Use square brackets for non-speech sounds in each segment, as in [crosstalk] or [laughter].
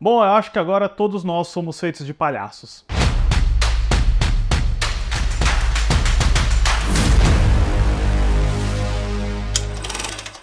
Bom, eu acho que agora todos nós somos feitos de palhaços.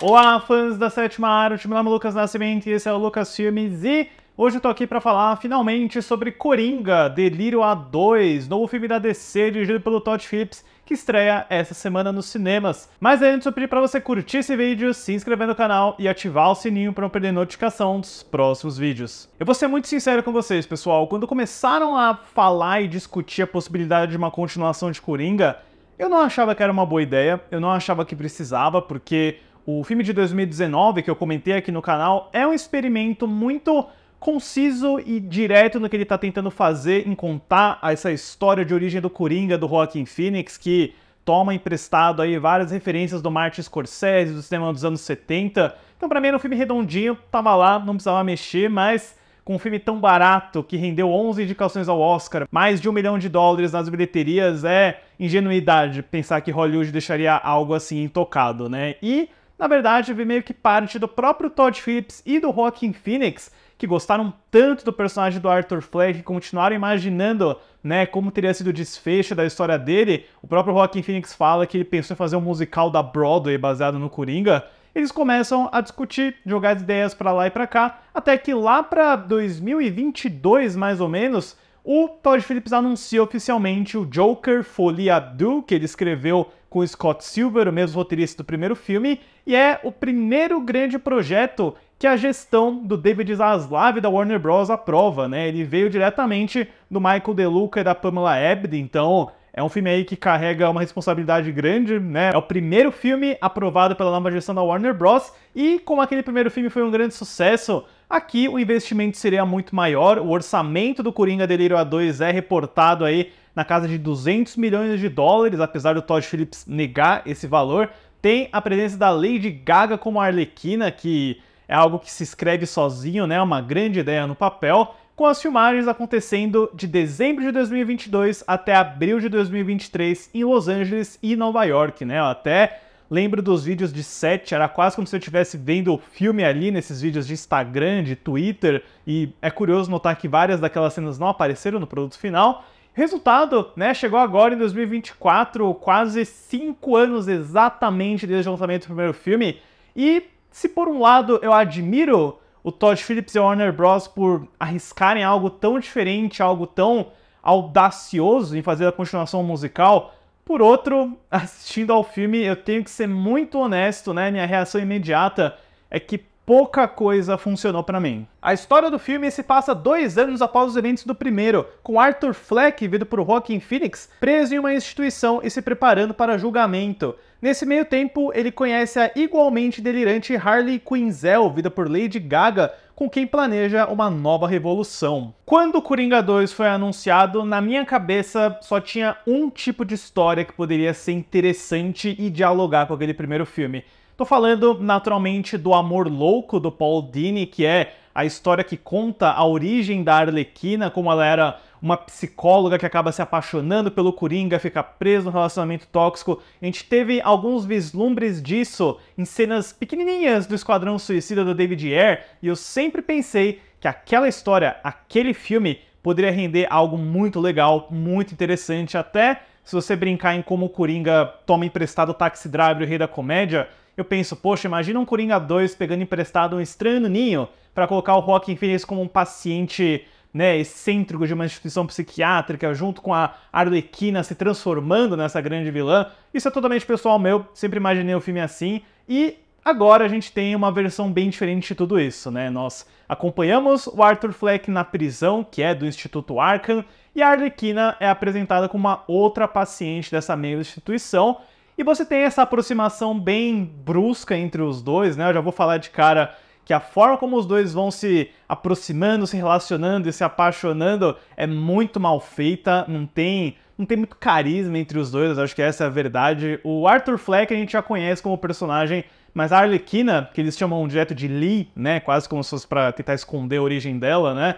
Olá, fãs da sétima arte, meu nome é Lucas Nascimento e esse é o Lucas Filmes e hoje eu tô aqui para falar finalmente sobre Coringa, Delírio A2, novo filme da DC dirigido pelo Todd Phillips que estreia essa semana nos cinemas. Mas antes eu pedi para você curtir esse vídeo, se inscrever no canal e ativar o sininho para não perder notificação dos próximos vídeos. Eu vou ser muito sincero com vocês, pessoal, quando começaram a falar e discutir a possibilidade de uma continuação de Coringa, eu não achava que era uma boa ideia, eu não achava que precisava, porque o filme de 2019 que eu comentei aqui no canal é um experimento muito conciso e direto no que ele está tentando fazer em contar essa história de origem do Coringa do Joaquin Phoenix, que toma emprestado aí várias referências do Martin Scorsese, do cinema dos anos 70. Então para mim era um filme redondinho, tava lá, não precisava mexer, mas com um filme tão barato que rendeu 11 indicações ao Oscar, mais de um milhão de dólares nas bilheterias, é ingenuidade pensar que Hollywood deixaria algo assim intocado, né? E na verdade, veio meio que parte do próprio Todd Phillips e do Joaquin Phoenix, que gostaram tanto do personagem do Arthur Fleck e continuaram imaginando né, como teria sido o desfecho da história dele. O próprio Joaquin Phoenix fala que ele pensou em fazer um musical da Broadway baseado no Coringa. Eles começam a discutir, jogar ideias para lá e para cá, até que lá para 2022, mais ou menos, o Todd Phillips anuncia oficialmente o Joker Folia Do, que ele escreveu com Scott Silver, o mesmo roteirista do primeiro filme, e é o primeiro grande projeto que a gestão do David Zaslav da Warner Bros. aprova, né? Ele veio diretamente do Michael DeLuca e da Pamela Abd, então é um filme aí que carrega uma responsabilidade grande, né? É o primeiro filme aprovado pela nova gestão da Warner Bros. E como aquele primeiro filme foi um grande sucesso, aqui o investimento seria muito maior. O orçamento do Coringa Delírio A2 é reportado aí na casa de 200 milhões de dólares, apesar do Todd Phillips negar esse valor. Tem a presença da Lady Gaga como Arlequina, que é algo que se escreve sozinho, né? Uma grande ideia no papel, com as filmagens acontecendo de dezembro de 2022 até abril de 2023 em Los Angeles e Nova York, né? Eu até lembro dos vídeos de set, era quase como se eu estivesse vendo o filme ali nesses vídeos de Instagram, de Twitter, e é curioso notar que várias daquelas cenas não apareceram no produto final. Resultado, né, chegou agora em 2024, quase cinco anos exatamente desde o lançamento do primeiro filme. E se por um lado eu admiro o Todd Phillips e a Warner Bros. por arriscarem algo tão diferente, algo tão audacioso em fazer a continuação musical, por outro, [laughs] assistindo ao filme, eu tenho que ser muito honesto, né? Minha reação imediata é que pouca coisa funcionou para mim. A história do filme se passa dois anos após os eventos do primeiro, com Arthur Fleck, vindo por Joaquin Phoenix, preso em uma instituição e se preparando para julgamento. Nesse meio tempo, ele conhece a igualmente delirante Harley Quinzel, vida por Lady Gaga, com quem planeja uma nova revolução. Quando o Coringa 2 foi anunciado, na minha cabeça só tinha um tipo de história que poderia ser interessante e dialogar com aquele primeiro filme. Tô falando naturalmente do Amor Louco do Paul Dini, que é a história que conta a origem da Arlequina, como ela era uma psicóloga que acaba se apaixonando pelo Coringa, fica preso no relacionamento tóxico. A gente teve alguns vislumbres disso em cenas pequenininhas do Esquadrão Suicida do David Ayer, e eu sempre pensei que aquela história, aquele filme, poderia render algo muito legal, muito interessante, até se você brincar em como o Coringa toma emprestado o Taxi Driver o Rei da Comédia, eu penso, poxa, imagina um Coringa 2 pegando emprestado um estranho ninho para colocar o Joaquin Phoenix como um paciente né, excêntrico de uma instituição psiquiátrica, junto com a Arlequina se transformando nessa grande vilã. Isso é totalmente pessoal meu, sempre imaginei o filme assim. E agora a gente tem uma versão bem diferente de tudo isso, né? Nós acompanhamos o Arthur Fleck na prisão, que é do Instituto Arkham, e a Arlequina é apresentada como uma outra paciente dessa mesma instituição. E você tem essa aproximação bem brusca entre os dois, né? Eu já vou falar de cara que a forma como os dois vão se aproximando, se relacionando e se apaixonando é muito mal feita, não tem, não tem muito carisma entre os dois, acho que essa é a verdade. O Arthur Fleck a gente já conhece como personagem, mas a Arlequina, que eles chamam direto de Lee, né, quase como se fosse para tentar esconder a origem dela, né?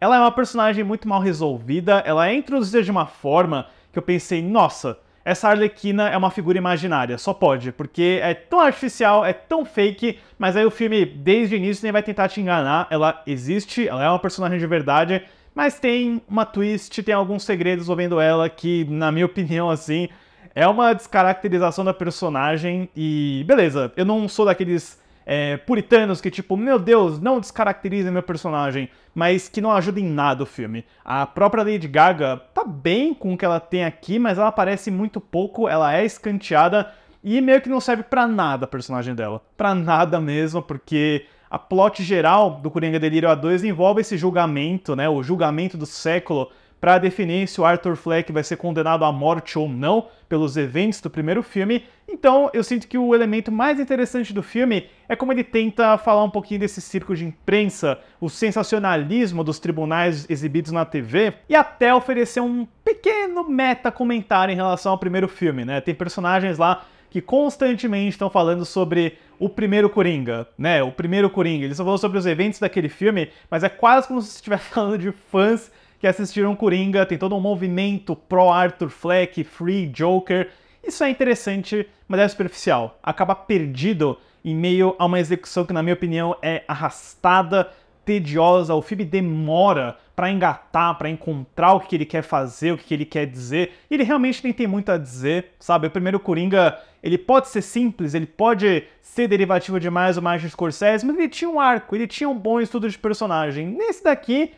Ela é uma personagem muito mal resolvida, ela é introduzida de uma forma que eu pensei, nossa, essa Arlequina é uma figura imaginária, só pode, porque é tão artificial, é tão fake, mas aí o filme, desde o início, nem vai tentar te enganar. Ela existe, ela é uma personagem de verdade, mas tem uma twist, tem alguns segredos envolvendo ela que, na minha [laughs] opinião, assim, é uma descaracterização da personagem e beleza, eu não sou daqueles é, puritanos que, tipo, meu Deus, não descaracteriza meu personagem, mas que não ajuda em nada o filme. A própria Lady Gaga tá bem com o que ela tem aqui, mas ela aparece muito pouco, ela é escanteada e meio que não serve para nada a personagem dela. para nada mesmo, porque a plot geral do Coringa Delírio A2 envolve esse julgamento, né, o julgamento do século para definir se o Arthur Fleck vai ser condenado à morte ou não pelos eventos do primeiro filme. Então, eu sinto que o elemento mais interessante do filme é como ele tenta falar um pouquinho desse circo de imprensa, o sensacionalismo dos tribunais exibidos na TV e até oferecer um pequeno meta comentário em relação ao primeiro filme, né? Tem personagens lá que constantemente estão falando sobre o primeiro Coringa, né? O primeiro Coringa. Eles estão falando sobre os eventos daquele filme, mas é quase como se estivesse [laughs] falando de fãs que assistiram Coringa, tem todo um movimento pro Arthur Fleck, Free Joker. Isso é interessante, mas é superficial. Acaba perdido em meio a uma execução que, na minha opinião, é arrastada, tediosa. O filme demora para engatar, para encontrar o que ele quer fazer, o que ele quer dizer. E ele realmente nem tem muito a dizer, sabe? O primeiro Coringa, ele pode ser simples, ele pode ser derivativo demais do Martin Scorsese, mas ele tinha um arco, ele tinha um bom estudo de personagem. Nesse daqui,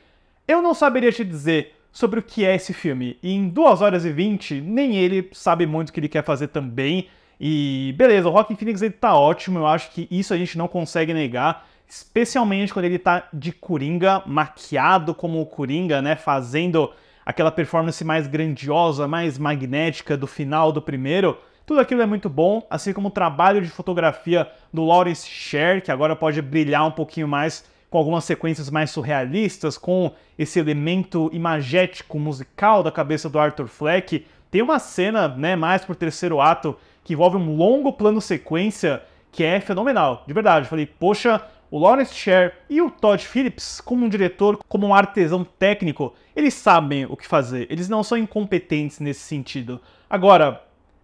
eu não saberia te dizer sobre o que é esse filme. E em 2 horas e 20, nem ele sabe muito o que ele quer fazer também. E beleza, o Rockin' Phoenix ele tá ótimo, eu acho que isso a gente não consegue negar, especialmente quando ele tá de Coringa, maquiado como o Coringa, né, fazendo aquela performance mais grandiosa, mais magnética do final do primeiro. Tudo aquilo é muito bom, assim como o trabalho de fotografia do Lawrence Sher, que agora pode brilhar um pouquinho mais com algumas sequências mais surrealistas, com esse elemento imagético musical da cabeça do Arthur Fleck. Tem uma cena, né, mais pro terceiro ato, que envolve um longo plano sequência que é fenomenal, de verdade. falei, poxa, o Lawrence Sher e o Todd Phillips, como um diretor, como um artesão técnico, eles sabem o que fazer, eles não são incompetentes nesse sentido. Agora,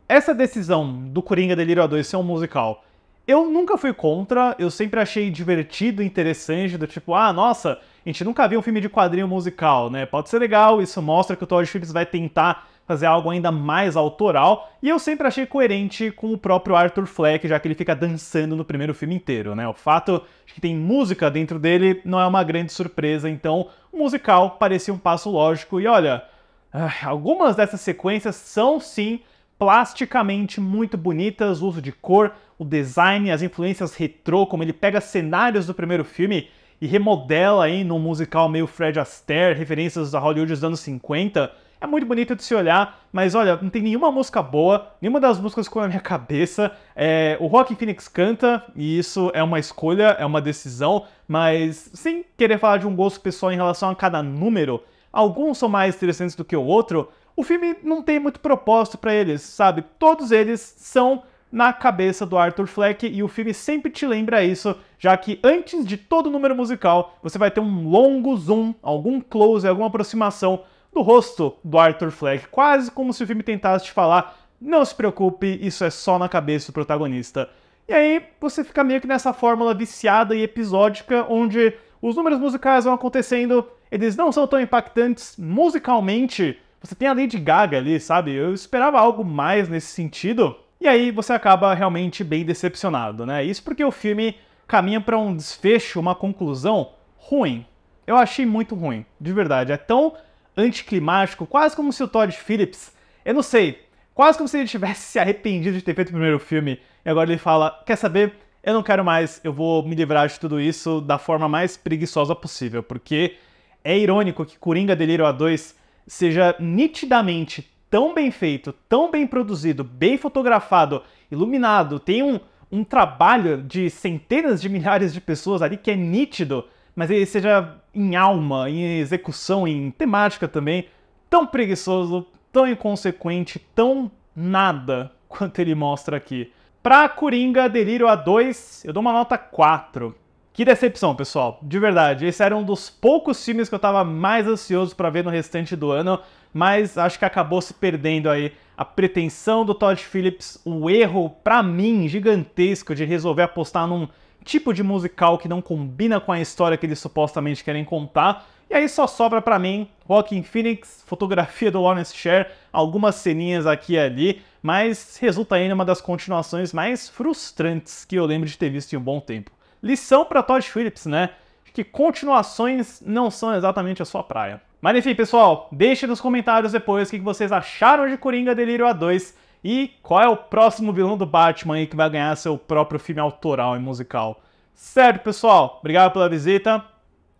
essa decisão do Coringa Delírio A2 ser um musical eu nunca fui contra, eu sempre achei divertido, interessante, do tipo, ah, nossa, a gente nunca viu um filme de quadrinho musical, né? Pode ser legal, isso mostra que o Todd Phillips vai tentar fazer algo ainda mais autoral, e eu sempre achei coerente com o próprio Arthur Fleck, já que ele fica dançando no primeiro filme inteiro, né? O fato de que tem música dentro dele não é uma grande surpresa, então o musical parecia um passo lógico, e olha, ah, algumas dessas sequências são sim plasticamente muito bonitas, o uso de cor, o design, as influências retrô, como ele pega cenários do primeiro filme e remodela aí num musical meio Fred Astaire, referências da Hollywood dos anos 50. É muito bonito de se olhar, mas olha, não tem nenhuma música boa, nenhuma das músicas ficou na minha [laughs] cabeça. É, o Rock Phoenix canta, e isso é uma escolha, é uma decisão, mas sem querer falar de um gosto pessoal em relação a cada número, alguns são mais interessantes do que o outro, o filme não tem muito propósito para eles, sabe? Todos eles são na cabeça do Arthur Fleck e o filme sempre te lembra isso, já que antes de todo número musical você vai ter um longo zoom, algum close, alguma aproximação do rosto do Arthur Fleck, quase como se o filme tentasse te falar: não se preocupe, isso é só na cabeça do protagonista. E aí você fica meio que nessa fórmula viciada e episódica onde os números musicais vão acontecendo, eles não são tão impactantes musicalmente você tem a Lady Gaga ali, sabe? Eu esperava algo mais nesse sentido. E aí você acaba realmente bem decepcionado, né? Isso porque o filme caminha para um desfecho, uma conclusão ruim. Eu achei muito ruim, de verdade. É tão anticlimático, quase como se o Todd Phillips, eu não sei, quase como se ele tivesse se [laughs] arrependido de ter feito o primeiro filme e agora ele fala: Quer saber? Eu não quero mais, eu vou me livrar de tudo isso da forma mais preguiçosa possível, porque é irônico que Coringa Delírio A2 seja nitidamente tão bem feito, tão bem produzido, bem fotografado, iluminado, tem um, um trabalho de centenas de milhares de pessoas ali que é nítido, mas ele seja em alma, em execução, em temática também, tão preguiçoso, tão inconsequente, tão nada [laughs] quanto ele mostra aqui. Pra Coringa Delírio A2, eu dou uma nota 4. Que decepção, pessoal. De verdade, esse era um dos poucos filmes que eu tava mais ansioso para ver no restante do ano, mas acho que acabou se perdendo aí a pretensão do Todd Phillips, o erro, para mim, gigantesco de resolver apostar num tipo de musical que não combina com a história que eles supostamente querem contar. E aí só sobra para mim Joaquin Phoenix, fotografia do Lawrence Sher, algumas ceninhas aqui e ali, mas resulta aí numa das continuações mais frustrantes que eu lembro de ter visto em um bom tempo. Lição para Todd Phillips, né? Que continuações não são exatamente a sua praia. Mas enfim, pessoal, deixe nos comentários depois o que vocês acharam de Coringa Delírio A2 e qual é o próximo vilão do Batman aí que vai ganhar seu próprio filme autoral e musical. Certo, pessoal? Obrigado pela visita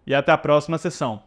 e até a próxima sessão.